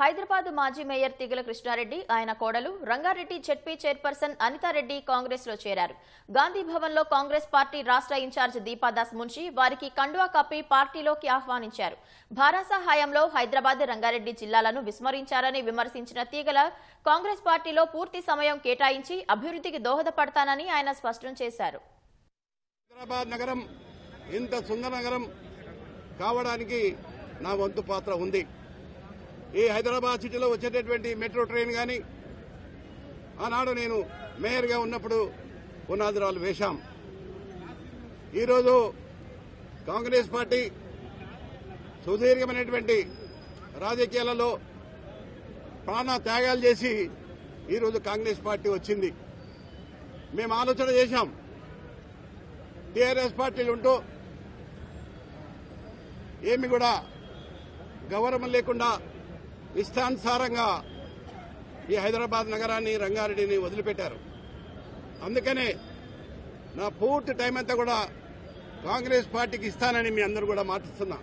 హైదరాబాద్ మాజీ మేయర్ తిగల కృష్ణారెడ్డి ఆయన కోడలు రంగారెడ్డి జెడ్పీ చైర్పర్సన్ అనితారెడ్డి కాంగ్రెస్లో చేరారు. గాంధీ భవన్లో కాంగ్రెస్ పార్టీ రాష్ట్ర ఇన్ఛార్జ్ దీపాదాస్ మున్షి వారికి కండువా కప్పి పార్టీలోకి ఆహ్వానించారు. భారాసా హయాంలో హైదరాబాద్ రంగారెడ్డి జిల్లాలను విస్మరించారని విమర్శించిన తీగల కాంగ్రెస్ పార్టీలో పూర్తి సమయం కేటాయించి అభివృద్ధికి దోహదపడతానని ఆయన స్పష్టం చేశారు. హైదరాబాద్ నగరం ఇంత సుందర నగరం కావడానికి నా వంతు పాత్ర ఉంది. ఈ హైదరాబాద్ సిటీలో వచ్చేటటువంటి మెట్రో ట్రైన్ కానీ ఆనాడు నేను మేయర్గా ఉన్నప్పుడు పునాదిరాలు వేశాం. ఈరోజు కాంగ్రెస్ పార్టీ సుదీర్ఘమైనటువంటి రాజకీయాలలో ప్రాణ త్యాగాలు చేసి ఈరోజు కాంగ్రెస్ పార్టీ వచ్చింది. మేము ఆలోచన చేశాం. టీఆర్ఎస్ పార్టీలు ఉంటూ ఏమి కూడా గౌరవం లేకుండా ఇష్టానుసారంగా ఈ హైదరాబాద్ నగరాన్ని రంగారెడ్డిని వదిలిపెట్టారు. అందుకనే నా పూర్తి టైం అంతా కూడా కాంగ్రెస్ పార్టీకి ఇస్తానని మీ అందరూ కూడా మాటిస్తున్నా.